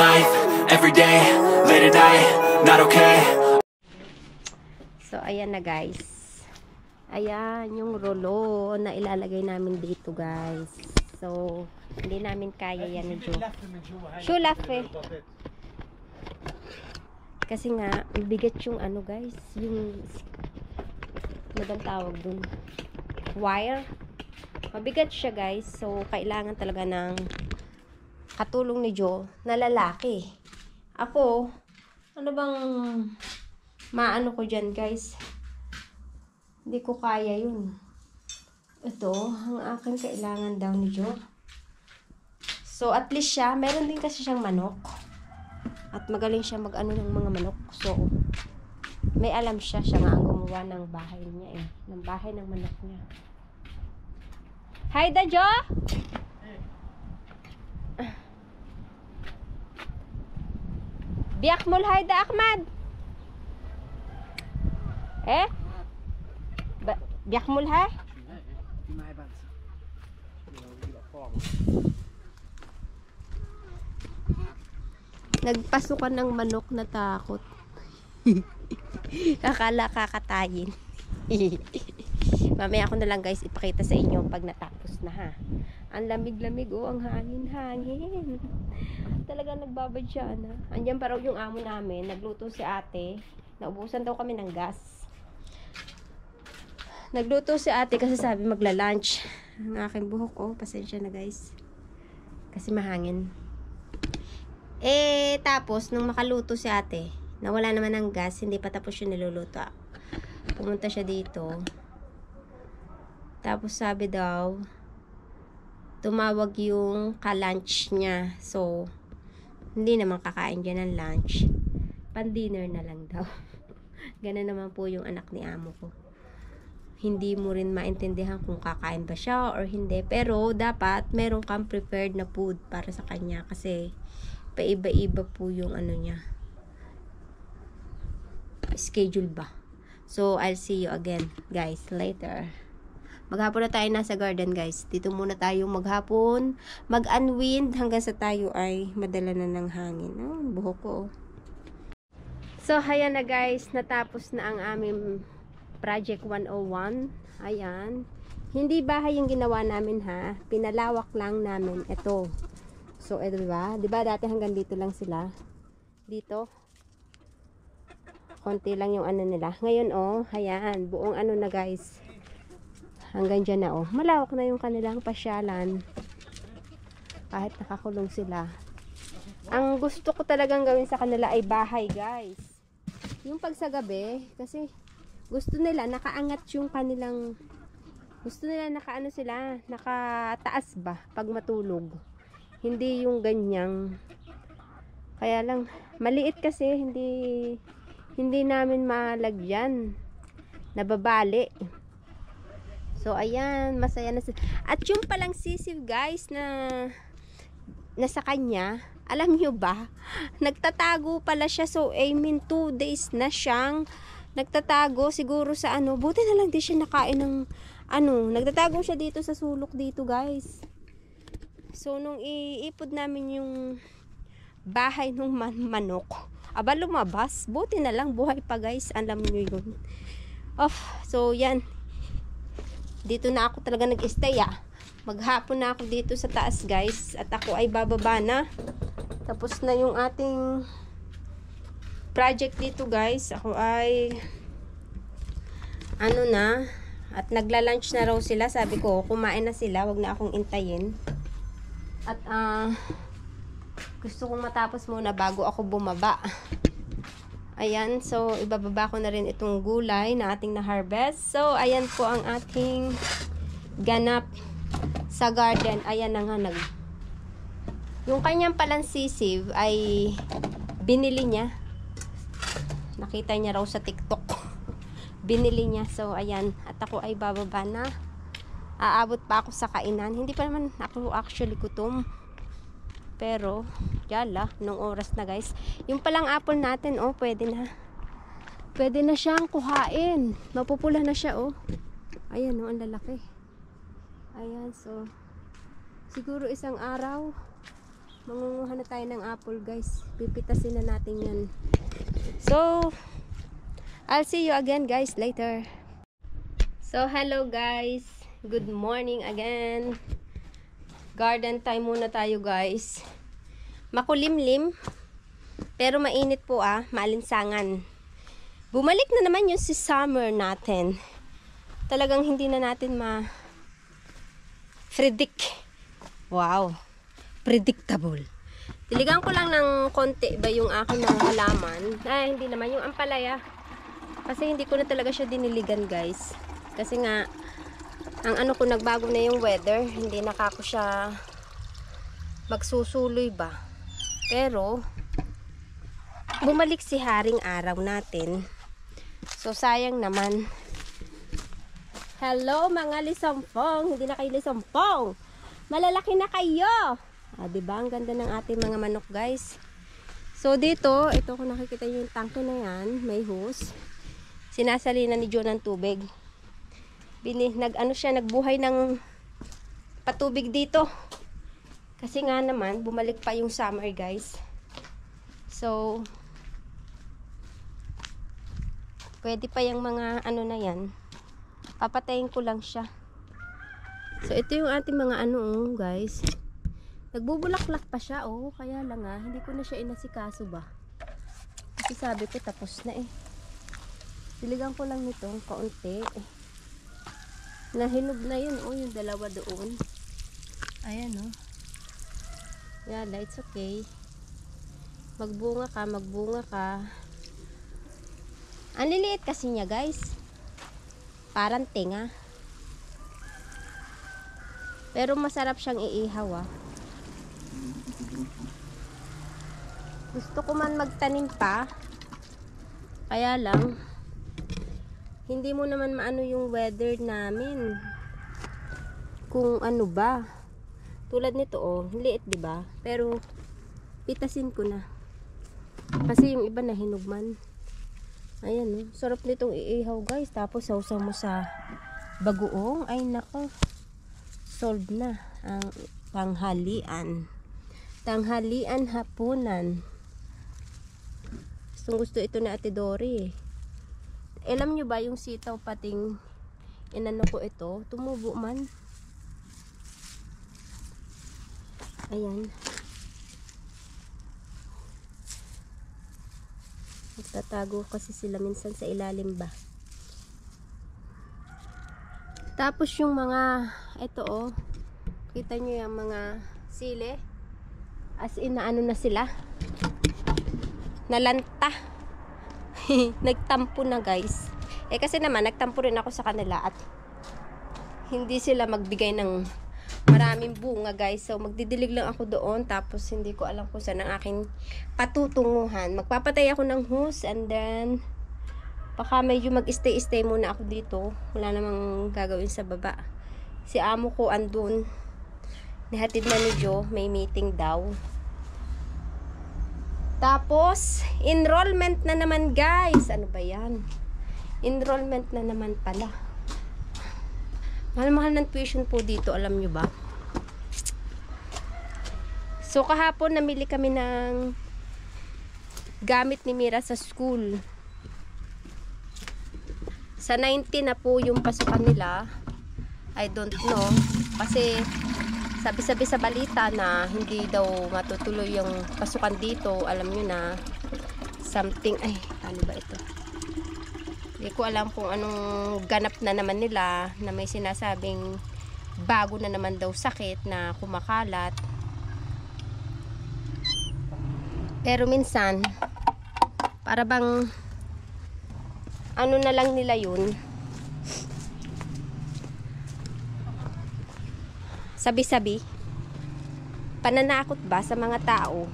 life, every day, late at night, not okay. So, ayan na guys. Ayan, yung rolo na ilalagay namin dito guys. So, hindi namin kaya yan ni Joe. Shulaf eh. Kasi nga, bigat yung ano guys, yung ano bang tawag dun? Wire. Mabigat siya guys. So, kailangan talaga ng katulong ni Joe na lalaki. Ako, ano bang maano ko dyan guys? Hindi ko kaya yun. Ito, ang akin kailangan daw ni Joe. So, at least siya, meron din kasi siyang manok. At magaling siya mag-ano ng mga manok. So, may alam siya. Siya nga ang gumawa ng bahay niya eh. Ng bahay ng manok niya. Hi, da Joe! Biyak mul hay da Ahmad! Eh? Ba- biyak mul hay? Nagpasukan ng manok na takot. Akala kakatayin. Mamaya ako na lang guys ipakita sa inyo pag natapos na ha. Ang lamig-lamig oh, ang hangin-hangin. Talaga nagbabadya na. Andiyan pa yung amo namin, nagluto si ate. Naubusan daw kami ng gas. Nagluto si ate kasi sabi magla-lunch. Ang aking buhok oh, pasensya na guys. Kasi mahangin. Eh, tapos, nung makaluto si ate, nawala naman ng gas, hindi pa tapos yung niluluto. Pumunta siya dito. Tapos sabi daw, tumawag yung ka-lunch niya. So, hindi naman kakain dyan ng lunch. Pan-dinner na lang daw. Ganun naman po yung anak ni amo ko. Hindi mo rin maintindihan kung kakain ba siya or hindi. Pero, dapat meron kang prepared na food para sa kanya kasi paiba-iba po yung ano niya schedule ba so I'll see you again guys later maghapon na tayo nasa garden guys dito muna tayo maghapon mag unwind hanggang sa tayo ay madala na ng hangin oh, buhok ko oh. so ayan na guys natapos na ang aming project 101 ayan hindi bahay yung ginawa namin ha pinalawak lang namin ito So, eh, diba? Diba dati hanggang dito lang sila? Dito. Konti lang yung ano nila. Ngayon, oh, ayan. Buong ano na, guys. Hanggang dyan na, oh. Malawak na yung kanilang pasyalan. Kahit nakakulong sila. Ang gusto ko talagang gawin sa kanila ay bahay, guys. Yung pag sa gabi, kasi gusto nila, nakaangat yung kanilang gusto nila nakaano sila, nakataas ba pag matulog hindi yung ganyang kaya lang maliit kasi hindi hindi namin malagyan nababali so ayan masaya na at yung palang sisiv guys na nasa kanya alam nyo ba nagtatago pala siya so I mean 2 days na siyang nagtatago siguro sa ano buti na lang di siya nakain ng ano nagtatago siya dito sa sulok dito guys So, nung iipod namin yung bahay ng man manok, aba lumabas. Buti na lang, buhay pa guys. Alam nyo yun. Off. So, yan. Dito na ako talaga nag-stay ah. Maghapon na ako dito sa taas guys. At ako ay bababa na. Tapos na yung ating project dito guys. Ako ay ano na. At nagla-lunch na raw sila. Sabi ko, kumain na sila. Huwag na akong intayin. At uh, gusto kong matapos muna bago ako bumaba. Ayan, so ibababa ko na rin itong gulay na ating na-harvest. So, ayan po ang ating ganap sa garden. Ayan na nga nag... Yung kanyang palang sisiv ay binili niya. Nakita niya raw sa TikTok. binili niya. So, ayan. At ako ay bababa na aabot pa ako sa kainan. Hindi pa naman ako actually gutom. Pero, yala, nung oras na guys. Yung palang apple natin, oh, pwede na. Pwede na siyang kuhain. Mapupula na siya, oh. Ayan, oh, ang lalaki. Ayan, so, siguro isang araw, Mangunguha na tayo ng apple guys. Pipitasin na natin yan. So, I'll see you again guys later. So, hello guys. Good morning again. Garden time muna tayo guys. Makulimlim. Pero mainit po ah. Maalinsangan. Bumalik na naman yung si summer natin. Talagang hindi na natin ma predict. Wow. Predictable. Diligan ko lang ng konti ba yung aking mga halaman. Ay, hindi naman. Yung ampalaya. Kasi hindi ko na talaga siya diniligan, guys. Kasi nga, ang ano ko, nagbago na yung weather. Hindi na kako siya magsusuloy ba. Pero, bumalik si haring araw natin. So, sayang naman. Hello mga lisampong. Hindi na kayo lisampong. Malalaki na kayo. Ah, 'di ba? Ang ganda ng ating mga manok, guys. So dito, ito kung nakikita yung tangke na 'yan, may hose. Sinasalinan ni John ng tubig. Bini, nag ano siya, nagbuhay ng patubig dito. Kasi nga naman, bumalik pa yung summer, guys. So, pwede pa yung mga ano na yan papatayin ko lang siya so ito yung ating mga ano oh, guys nagbubulaklak pa siya oh kaya lang ah hindi ko na siya inasikaso ba kasi sabi ko tapos na eh diligan ko lang nito kaunti eh. Nahinog na yun oh yung dalawa doon ayan oh yala it's okay magbunga ka magbunga ka ang liliit kasi niya guys Parang tinga. Pero masarap siyang iihaw ah. Gusto ko man magtanim pa. Kaya lang, hindi mo naman maano yung weather namin. Kung ano ba. Tulad nito oh, liit 'di ba? Pero pitasin ko na. Kasi yung iba na hinugman. Ayan, oh. sarap nitong iihaw guys. Tapos sausaw mo sa bagoong. Ay nako, solved na ang tanghalian. Tanghalian hapunan. Gustong gusto ito na Ate Dory. Eh. Alam nyo ba yung sitaw pating inano ko ito? Tumubo man. Ayan. Nagtatago kasi sila minsan sa ilalim ba. Tapos yung mga, ito oh, kita nyo yung mga sile. As in na ano na sila. Nalanta. Nagtampo na guys. Eh kasi naman, nagtampo rin ako sa kanila at hindi sila magbigay ng maraming bunga guys. So magdidilig lang ako doon tapos hindi ko alam kung saan ang aking patutunguhan. Magpapatay ako ng hose and then baka medyo mag-stay-stay muna ako dito. Wala namang gagawin sa baba. Si amo ko andun. Nihatid na ni Joe. May meeting daw. Tapos, enrollment na naman guys. Ano ba yan? Enrollment na naman pala. Mahal-mahal ng tuition po dito, alam nyo ba? So, kahapon namili kami ng gamit ni Mira sa school. Sa 90 na po yung pasukan nila. I don't know. Kasi, sabi-sabi sa balita na hindi daw matutuloy yung pasukan dito. Alam nyo na, something, ay, ano ba ito? Hindi ko alam kung anong ganap na naman nila na may sinasabing bago na naman daw sakit na kumakalat. Pero minsan, para bang ano na lang nila yun. Sabi-sabi. Pananakot ba sa mga tao?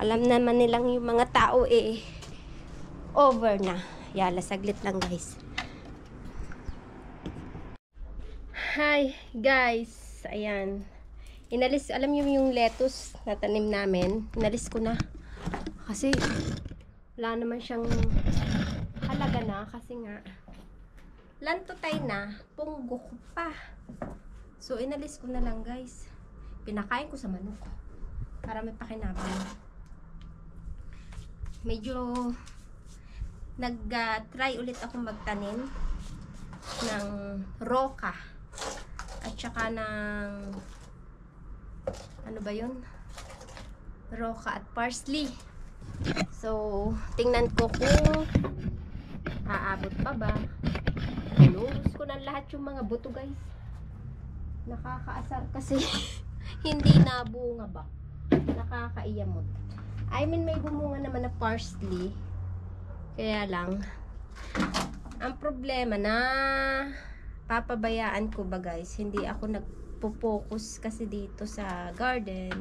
Alam naman nilang yung mga tao eh over na. Yala, saglit lang guys. Hi guys. Ayan. Inalis, alam niyo yung lettuce na tanim namin. Inalis ko na. Kasi wala naman siyang halaga na. Kasi nga lantutay na. Punggo pa. So inalis ko na lang guys. Pinakain ko sa manok. Para may pakinabang. Medyo nag-try ulit ako magtanim ng roka at saka ng ano ba yun? Roka at parsley. So, tingnan ko kung aabot pa ba. Inubos ko ng lahat yung mga buto guys. Nakakaasar kasi hindi nabunga ba. Nakakaiyamot. I mean, may bumunga naman na parsley. Kaya lang, ang problema na papabayaan ko ba guys, hindi ako nagpo-focus kasi dito sa garden.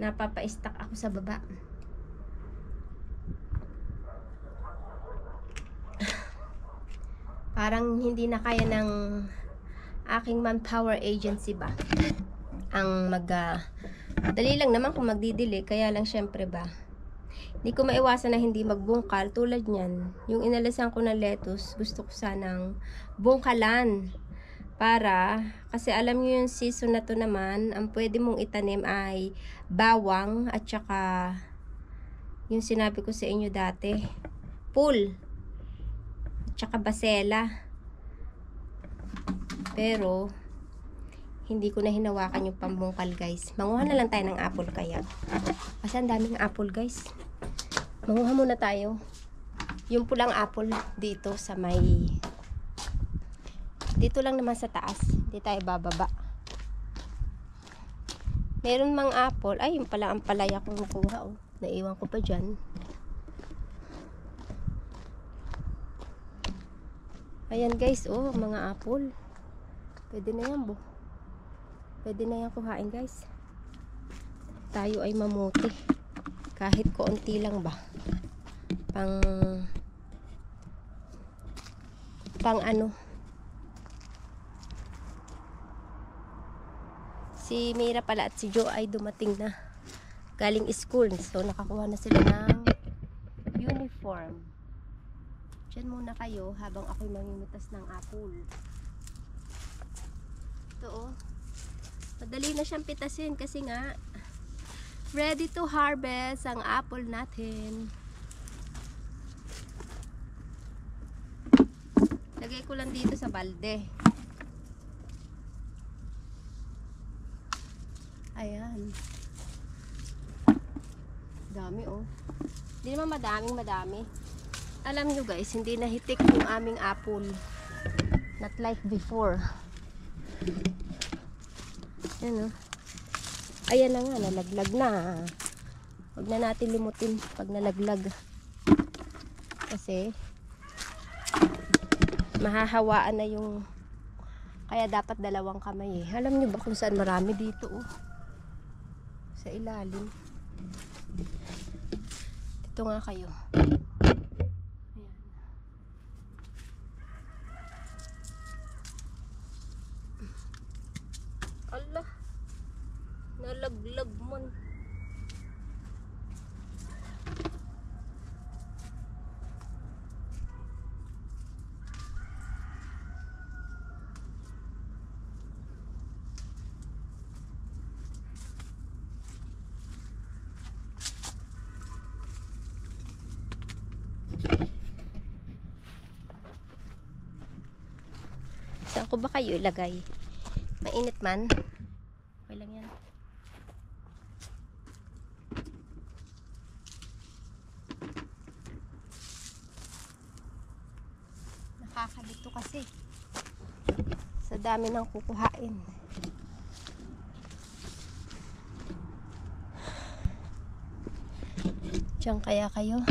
Napapa-stack ako sa baba. Parang hindi na kaya ng aking manpower agency ba? Ang mag ah, dali lang naman kung magdidili kaya lang syempre ba hindi ko maiwasan na hindi magbungkal tulad niyan. Yung inalasan ko na lettuce gusto ko sanang bungkalan para kasi alam niyo yung season na to naman ang pwede mong itanim ay bawang at saka yung sinabi ko sa inyo dati pool at saka basela pero, hindi ko na hinawakan yung pambungkal, guys. Manguha na lang tayo ng apple kaya. Kasi ang daming apple, guys. Manguha muna tayo. Yung pulang apple dito sa may... Dito lang naman sa taas. Hindi tayo bababa. Meron mang apple. Ay, yung pala ang palaya kong nakuha, oh. Naiwan ko pa dyan. Ayan guys, oh, mga apple. Pwede na yan, bo. Pwede na yan kuhain, guys. Tayo ay mamuti. Kahit konti lang ba. Pang pang ano. Si Mira pala at si Joe ay dumating na galing school. So, nakakuha na sila ng uniform. Diyan muna kayo habang ako'y mamimitas ng apple. Ito oh. Madali na siyang pitasin kasi nga ready to harvest ang apple natin. Lagay ko lang dito sa balde. Ayan. Dami oh. Hindi naman madaming madami. Alam nyo guys, hindi nahitik yung aming apple. Not like before. Yan o. Ayan na nga, nalaglag na. Huwag na natin limutin pag nalaglag. Kasi, mahahawaan na yung kaya dapat dalawang kamay eh. Alam niyo ba kung saan marami dito oh. Sa ilalim. Dito nga kayo. Ayan. Allah. Nalaglag man. Saan ko ba kayo ilagay? Mainit man. Okay lang yan. Nakakalito kasi. Sa dami ng kukuhain. Diyan kaya kayo?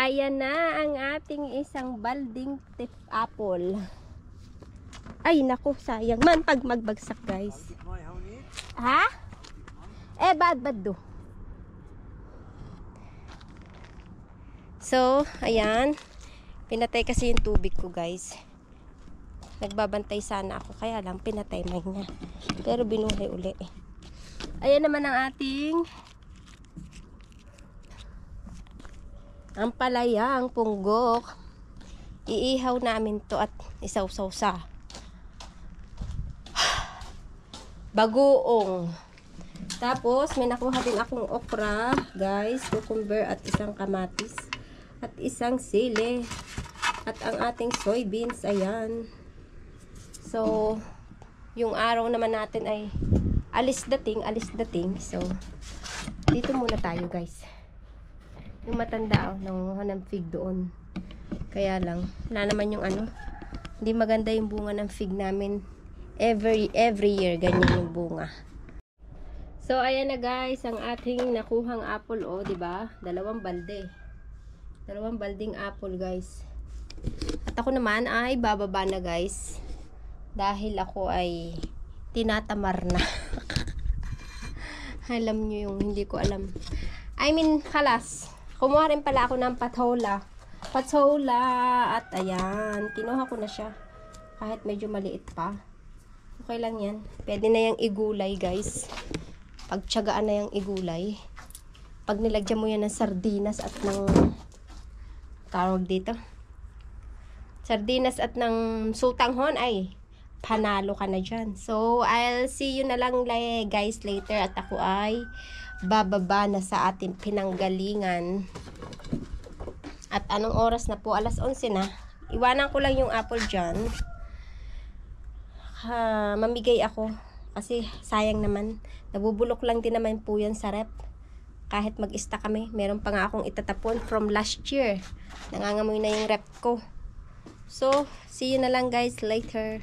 Ayan na ang ating isang balding tip apple. Ay, naku, sayang man pag magbagsak, guys. Ha? Eh, bad, bad do. So, ayan. Pinatay kasi yung tubig ko, guys. Nagbabantay sana ako, kaya lang pinatay may niya. Pero binuhay uli. Ayan naman ang ating ang palaya, ang punggok. Iihaw namin to at isaw-saw sa bagoong. Tapos, may nakuha din akong okra, guys, cucumber at isang kamatis at isang sili at ang ating soybeans, ayan. So, yung araw naman natin ay alis dating, alis dating. So, dito muna tayo, guys. Yung matanda, oh, nanguha ng fig doon. Kaya lang, wala naman yung ano, hindi maganda yung bunga ng fig namin. Every, every year, ganyan yung bunga. So, ayan na guys, ang ating nakuhang apple, oh, ba? Dalawang balde. Dalawang balding apple, guys. At ako naman ay bababa na, guys. Dahil ako ay tinatamar na. alam nyo yung hindi ko alam. I mean, kalas. Kumuha rin pala ako ng patola. Patola. At ayan, kinuha ko na siya. Kahit medyo maliit pa. Okay lang yan. Pwede na yung igulay, guys. Pagtsagaan na yung igulay. Pag nilagyan mo yan ng sardinas at ng tawag dito. Sardinas at ng sutanghon ay panalo ka na dyan. So, I'll see you na lang guys later at ako ay bababa na sa ating pinanggalingan. At anong oras na po? Alas 11 na. Iwanan ko lang yung apple dyan. Ha, mamigay ako. Kasi sayang naman. Nabubulok lang din naman po yan sa rep. Kahit mag-ista kami, meron pa nga akong itatapon from last year. Nangangamoy na yung rep ko. So, see you na lang guys later.